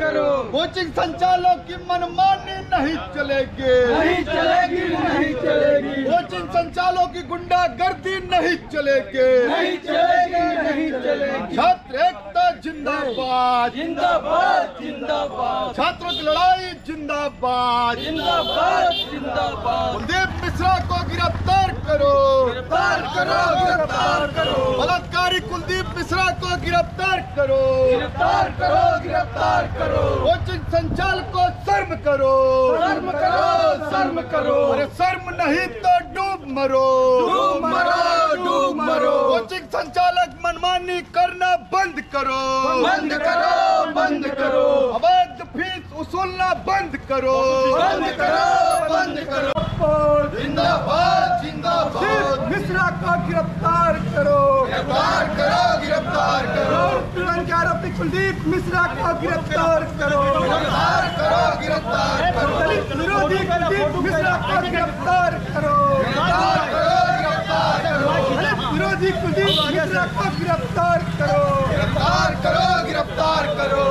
करो। कोचिंग संचालक की मनमानी नहीं चलेगी। नहीं चलेगी नहीं चलेगी। कोचिंग संचालक की गुंडागर्दी नहीं चलेगी। नहीं चलेगी नहीं चलेगी। छात्र एकता जिंदाबाद। जिंदाबाद जिंदाबाद। छात्रों की लड़ाई जिंदाबाद। जिंदाबाद जिंदाबाद। कुलदीप मिश्रा को गिरफ़्तार करो। गिरफ़्तार करो गिरफ़्तार करो। कुलदीप मिश्रा को गिरफ़्तार करो। गिरफ़्तार करो गिरफ़्तार करो। कोचिंग संचालक को शर्म करो। शर्म करो शर्म करो। अरे शर्म नहीं तो डूब मरो। डूब मरो डूब मरो। कोचिंग संचालक मनमानी करना बंद करो। बंद करो बंद करो। अवैध फ़ीस वसूलना बंद करो। बंद करो बंद करो। जिंदाबाद जिंदाबाद। मिश्रा को गिरफ़्तार करो गिरफ़्तार करो गिरफ़्तार करो तुरंत आरोपी कुलदीप मिश्रा को गिरफ़्तार करो। गिरफ़्तार करो गिरफ़्तार करो दलित विरोधी कुलदीप मिश्रा को गिरफ़्तार करो। गिरफ़्तार करो गिरफ़्तार करो दलित विरोधी कुलदीप मिश्रा को गिरफ़्तार करो। गिरफ़्तार करो गिरफ़्तार करो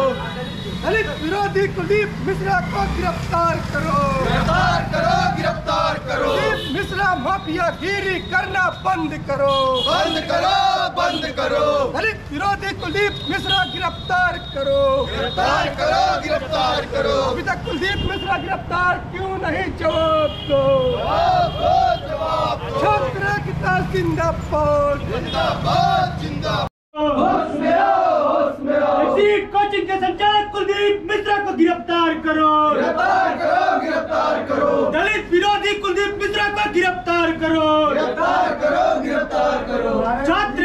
दलित विरोधी कुलदीप मिश्रा को गिरफ़्तार करो। गिरफ़्तार करो गिरफ़्तार करो मिश्रा माफिया गिरी करना बंद करो। बंद करो। दलित विरोधी कुलदीप मिश्रा गिरफ़्तार करो। गिरफ़्तार करो गिरफ़्तार करो। अभी तक कुलदीप मिश्रा गिरफ़्तार क्यों नहीं? जवाब दो। जवाब दो जवाब दो। छात्र एकता जिंदाबाद। जिंदाबाद जिंदाबाद। होश में आओ होश में आओ इसी कोचिंग के संचालक कुलदीप मिश्रा को गिरफ़्तार करो। गिरफ़्तार करो गिरफ़्तार करो। दलित विरोधी कुलदीप मिश्रा को गिरफ़्तार करो। गिरफ़्तार करो गिरफ़्तार करो। छात्र